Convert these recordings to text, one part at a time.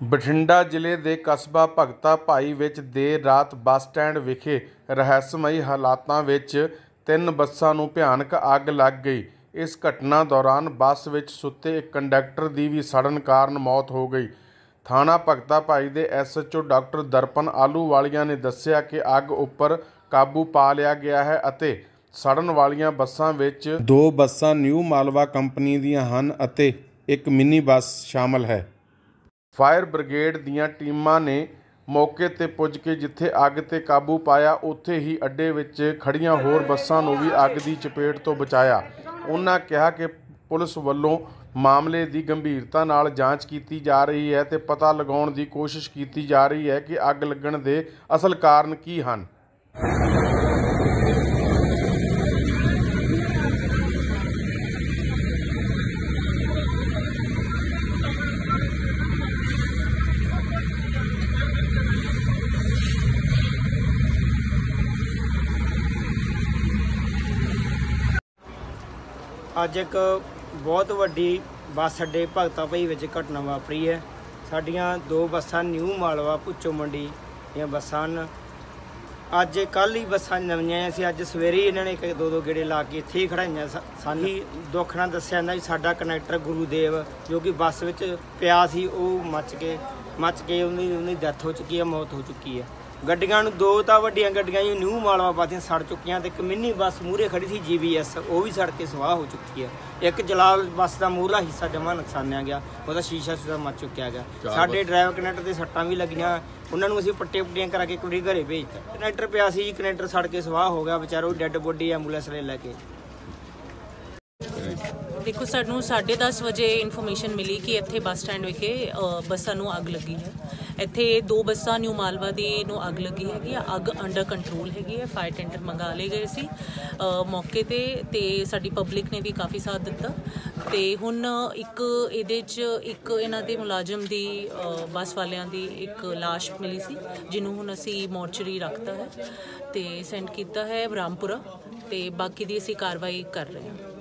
ਬਠਿੰਡਾ ਜ਼ਿਲ੍ਹੇ ਦੇ ਕਸਬਾ ਭਗਤਾ ਭਾਈ ਵਿੱਚ ਦੇਰ ਰਾਤ ਬੱਸ ਸਟੈਂਡ ਵਿਖੇ ਰਹੱਸਮਈ ਹਾਲਾਤਾਂ ਵਿੱਚ ਤਿੰਨ ਬੱਸਾਂ ਨੂੰ ਭਿਆਨਕ ਅੱਗ ਲੱਗ ਗਈ। ਇਸ ਘਟਨਾ ਦੌਰਾਨ ਬੱਸ ਵਿੱਚ ਸੁੱਤੇ ਇੱਕ ਕੰਡਕਟਰ ਦੀ ਵੀ ਸੜਨ ਕਾਰਨ ਮੌਤ ਹੋ ਗਈ। ਥਾਣਾ ਭਗਤਾ ਭਾਈ ਦੇ ਐਸਐਚਓ ਡਾਕਟਰ ਦਰਪਨ ਆਲੂਵਾਲੀਆ ਨੇ ਦੱਸਿਆ ਕਿ ਅੱਗ ਉੱਪਰ ਕਾਬੂ ਪਾ ਲਿਆ ਗਿਆ ਹੈ ਅਤੇ ਸੜਨ ਵਾਲੀਆਂ ਬੱਸਾਂ ਵਿੱਚ ਦੋ ਬੱਸਾਂ ਨਿਊ ਮਾਲਵਾ ਕੰਪਨੀ ਦੀਆਂ ਹਨ ਅਤੇ ਇੱਕ ਮਿੰਨੀ ਬੱਸ ਸ਼ਾਮਲ ਹੈ। ਫਾਇਰ ਬ੍ਰਿਗੇਡ ਦੀਆਂ ਟੀਮਾਂ ਨੇ ਮੌਕੇ ਤੇ ਪੁੱਜ ਕੇ ਜਿੱਥੇ ਅੱਗ ਤੇ ਕਾਬੂ ਪਾਇਆ, ਉੱਥੇ ਹੀ ਅੱਡੇ ਵਿੱਚ ਖੜੀਆਂ ਹੋਰ ਬੱਸਾਂ ਨੂੰ ਵੀ ਅੱਗ ਦੀ ਚਪੇਟ ਤੋਂ ਬਚਾਇਆ। ਉਹਨਾਂ ਕਿਹਾ ਕਿ ਪੁਲਿਸ ਵੱਲੋਂ ਮਾਮਲੇ ਦੀ ਗੰਭੀਰਤਾ ਨਾਲ ਜਾਂਚ ਕੀਤੀ ਜਾ ਰਹੀ ਹੈ ਤੇ ਪਤਾ ਲਗਾਉਣ ਦੀ ਕੋਸ਼ਿਸ਼ ਕੀਤੀ ਜਾ ਰਹੀ ਹੈ ਕਿ ਅੱਗ ਲੱਗਣ ਦੇ ਅਸਲ ਕਾਰਨ ਕੀ ਹਨ। ਅੱਜ ਇੱਕ ਬਹੁਤ ਵੱਡੀ ਬੱਸ ਅੱਡੇ ਭਗਤਾ ਭਾਈ ਵਿੱਚ ਘਟਨਾ ਵਾਪਰੀ ਹੈ। ਸਾਡੀਆਂ ਦੋ ਬੱਸਾਂ ਨਿਊ ਮਾਲਵਾ ਪੁੱਚੋ ਮੰਡੀ ਦੀਆਂ ਬੱਸਾਂ ਹਨ। ਅੱਜ ਕੱਲ੍ਹ ਹੀ ਬੱਸਾਂ ਨਵੀਆਂ ਆਈਆਂ ਸੀ। ਅੱਜ ਸਵੇਰੇ ਹੀ ਇਹਨਾਂ ਨੇ ਇੱਕ ਦੋ ਦੋ ਗੇੜੇ ਲਾ ਕੇ ਇੱਥੇ ਹੀ ਖੜਾਈਆਂ ਸਾ- ਸਾਨੂੰ। ਦੁੱਖ ਨਾਲ ਦੱਸਿਆ ਜਾਂਦਾ ਵੀ ਸਾਡਾ ਕਨੈਕਟਰ ਗੁਰੂਦੇਵ, ਜੋ ਕਿ ਬੱਸ ਵਿੱਚ ਪਿਆ ਸੀ, ਉਹ ਮੱਚ ਕੇ ਮੱਚ ਕੇ ਉਹਦੀ ਉਹਦੀ ਡੈਥ ਹੋ ਚੁੱਕੀ ਹੈ, ਮੌਤ ਹੋ ਚੁੱਕੀ ਹੈ। ਗੱਡੀਆਂ ਨੂੰ ਦੋ ਤਾਂ ਵੱਡੀਆਂ ਗੱਡੀਆਂ ਹੀ ਨਿਊ ਮਾਲਵਾ ਪਾਤੀਆਂ ਸੜ ਚੁੱਕੀਆਂ ਤੇ ਇੱਕ ਮਿੰਨੀ ਬੱਸ ਮੂਰੇ ਖੜੀ ਸੀ ਜੀਬੀਐਸ ਉਹ ਵੀ ਸੜ ਕੇ ਸਵਾਹ ਹੋ ਚੁੱਕੀ ਹੈ ਇੱਕ ਜਲਾਲ ਬੱਸ ਦਾ ਮੂਹਰਲਾ ਹਿੱਸਾ ਜਮਾ ਨੁਕਸਾਨਿਆ ਗਿਆ ਉਹਦਾ ਸ਼ੀਸ਼ਾ ਸੁਦਾ ਮੱਚ ਚੁੱਕਿਆ ਗਿਆ। ਸਾਡੇ ਡਰਾਈਵਰ ਕਨੈਕਟਰ ਦੇ ਸੱਟਾਂ ਵੀ ਲੱਗੀਆਂ ਉਹਨਾਂ ਨੂੰ ਅਸੀਂ ਪੱਟੇ ਪੱਟੀਆਂ ਕਰਾ ਕੇ ਕੁੜੀ ਘਰੇ ਭੇਜਤਾ। ਕਨੈਕਟਰ ਪਿਆ ਸੀ ਕਨੈਕਟਰ ਸੜ ਕੇ ਸਵਾਹ ਹੋ ਗਿਆ ਵਿਚਾਰੋ ਡੈੱਡ ਬੋਡੀ ਐਂਬੂਲੈਂਸ ਲੈ ਲੈ ਕੇ। ਦੇਖੋ, ਸਾਨੂੰ 10:30 ਵਜੇ ਇਨਫੋਰਮੇਸ਼ਨ ਮਿਲੀ ਕਿ ਇੱਥੇ ਬੱਸ ਸਟੈਂਡ ਵਿਖੇ ਬੱਸਾਂ ਨੂੰ ਅੱਗ ਲੱਗੀ ਹੈ। ਇੱਥੇ ਦੋ ਬੱਸਾਂ ਨਿਊ ਮਾਲਵਾ ਦੀ ਨੂੰ ਅੱਗ ਲੱਗੀ ਹੈਗੀ ਆ। ਅੱਗ ਅੰਡਰ ਕੰਟਰੋਲ ਹੈਗੀ ਹੈ। ਫਾਇਰ ਟੈਂਡਰ ਮੰਗਾ ਲਏ ਗਏ ਸੀ। ਮੌਕੇ ਤੇ ਤੇ ਸਾਡੀ ਪਬਲਿਕ ਨੇ ਵੀ ਕਾਫੀ ਸਾਥ ਦਿੱਤਾ। ਤੇ ਹੁਣ ਇੱਕ ਇਹਦੇ 'ਚ ਇੱਕ ਇਹਨਾਂ ਦੇ ਮੁਲਾਜ਼ਮ ਦੀ ਬੱਸ ਵਾਲਿਆਂ ਦੀ ਇੱਕ ਲਾਸ਼ ਮਿਲੀ ਸੀ, ਜਿਹਨੂੰ ਹੁਣ ਅਸੀਂ ਮੋਰਚਰੀ ਰੱਖਤਾ ਹੈ। ਤੇ ਸੈਂਡ ਕੀਤਾ ਹੈ ਰਾਮਪੁਰਾ ਤੇ ਬਾਕੀ ਦੀ ਅਸੀਂ ਕਾਰਵਾਈ ਕਰ ਰਹੇ ਹਾਂ।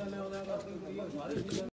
Thank you.